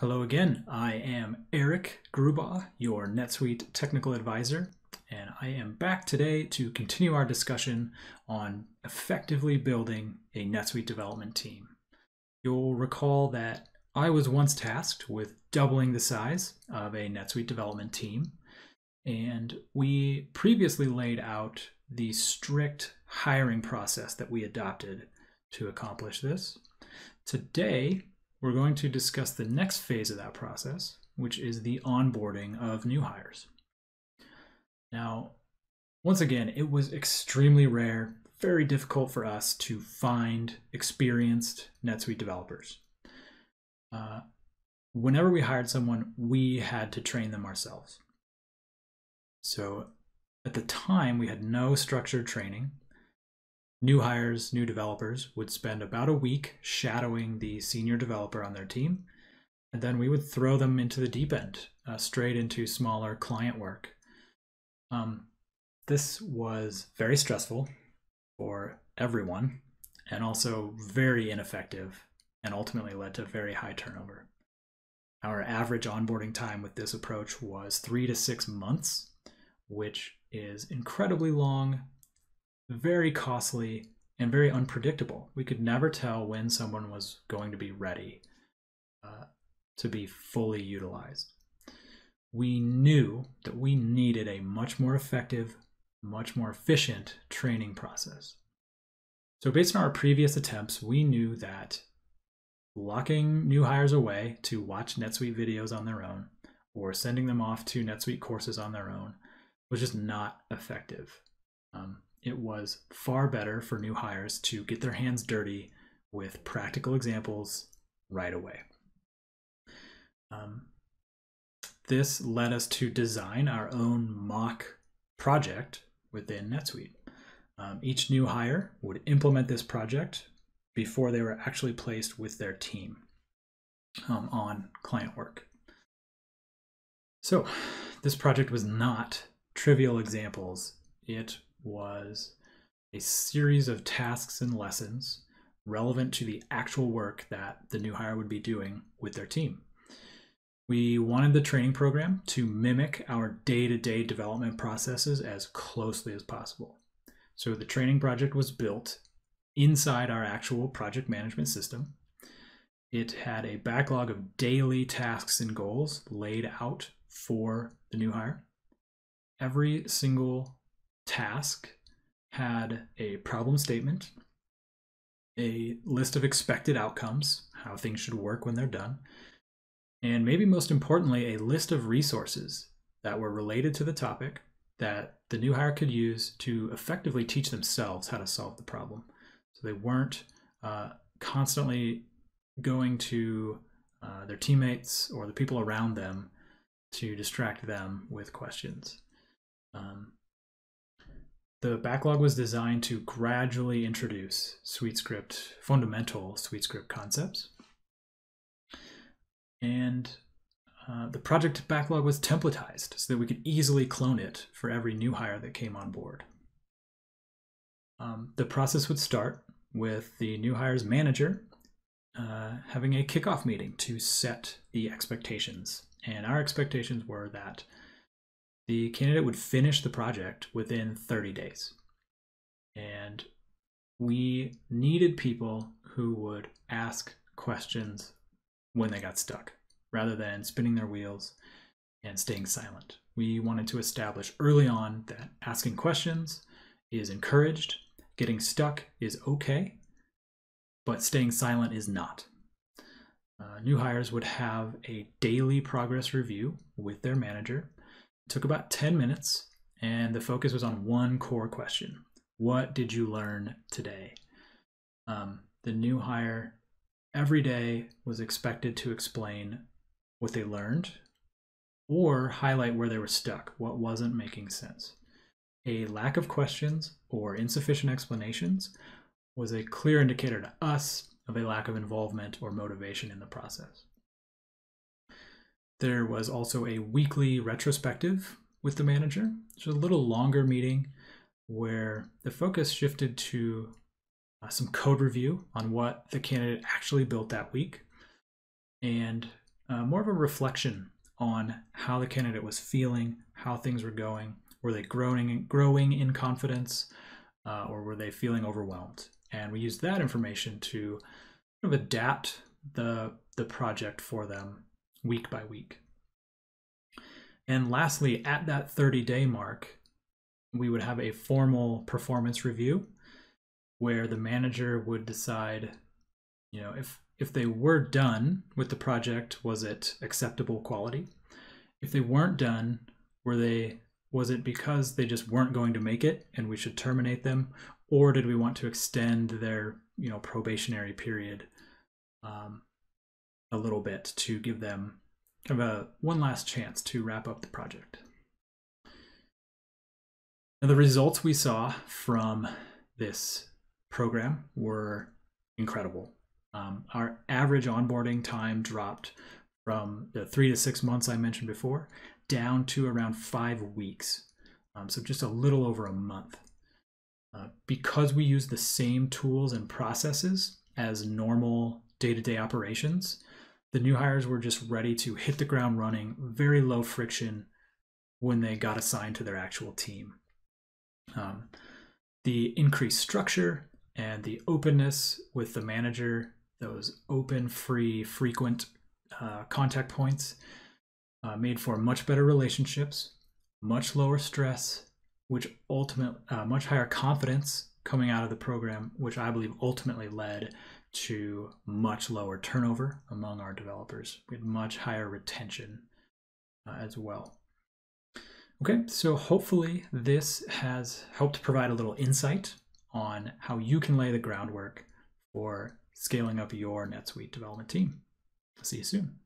Hello again. I am Eric Grubaugh, your NetSuite technical advisor, and I am back today to continue our discussion on effectively building a NetSuite development team. You'll recall that I was once tasked with doubling the size of a NetSuite development team, and we previously laid out the strict hiring process that we adopted to accomplish this. Today, we're going to discuss the next phase of that process, which is the onboarding of new hires. Now, once again, it was extremely rare, very difficult for us to find experienced NetSuite developers. Uh, whenever we hired someone, we had to train them ourselves. So at the time, we had no structured training. New hires, new developers would spend about a week shadowing the senior developer on their team, and then we would throw them into the deep end, uh, straight into smaller client work. Um, this was very stressful for everyone and also very ineffective and ultimately led to very high turnover. Our average onboarding time with this approach was three to six months, which is incredibly long very costly and very unpredictable. We could never tell when someone was going to be ready uh, to be fully utilized. We knew that we needed a much more effective, much more efficient training process. So, based on our previous attempts, we knew that locking new hires away to watch NetSuite videos on their own or sending them off to NetSuite courses on their own was just not effective. Um, it was far better for new hires to get their hands dirty with practical examples right away. Um, this led us to design our own mock project within NetSuite. Um, each new hire would implement this project before they were actually placed with their team um, on client work. So, this project was not trivial examples. It was a series of tasks and lessons relevant to the actual work that the new hire would be doing with their team. We wanted the training program to mimic our day to day development processes as closely as possible. So the training project was built inside our actual project management system. It had a backlog of daily tasks and goals laid out for the new hire. Every single task had a problem statement, a list of expected outcomes, how things should work when they're done, and maybe most importantly, a list of resources that were related to the topic that the new hire could use to effectively teach themselves how to solve the problem. So they weren't uh, constantly going to uh, their teammates or the people around them to distract them with questions. Um, the backlog was designed to gradually introduce SuiteScript, fundamental SuiteScript concepts. And uh, the project backlog was templatized so that we could easily clone it for every new hire that came on board. Um, the process would start with the new hire's manager uh, having a kickoff meeting to set the expectations. And our expectations were that the candidate would finish the project within 30 days. And we needed people who would ask questions when they got stuck rather than spinning their wheels and staying silent. We wanted to establish early on that asking questions is encouraged, getting stuck is okay, but staying silent is not. Uh, new hires would have a daily progress review with their manager took about 10 minutes, and the focus was on one core question What did you learn today? Um, the new hire every day was expected to explain what they learned or highlight where they were stuck, what wasn't making sense. A lack of questions or insufficient explanations was a clear indicator to us of a lack of involvement or motivation in the process. There was also a weekly retrospective with the manager, which was a little longer meeting where the focus shifted to uh, some code review on what the candidate actually built that week and uh, more of a reflection on how the candidate was feeling, how things were going. Were they growing, growing in confidence, uh, or were they feeling overwhelmed? And we used that information to kind of adapt the, the project for them week by week. And lastly, at that 30 day mark, we would have a formal performance review where the manager would decide, you know, if if they were done with the project, was it acceptable quality? If they weren't done, were they was it because they just weren't going to make it and we should terminate them or did we want to extend their you know probationary period um, a little bit to give them kind of a one last chance to wrap up the project now the results we saw from this program were incredible um, our average onboarding time dropped from the three to six months i mentioned before down to around five weeks. Um, so just a little over a month. Uh, because we use the same tools and processes as normal day-to-day operations, the new hires were just ready to hit the ground running, very low friction when they got assigned to their actual team. Um, the increased structure and the openness with the manager, those open, free, frequent uh, contact points, uh, made for much better relationships, much lower stress, which ultimately, uh, much higher confidence coming out of the program, which I believe ultimately led to much lower turnover among our developers. We had much higher retention uh, as well. Okay, so hopefully this has helped provide a little insight on how you can lay the groundwork for scaling up your NetSuite development team. See you soon.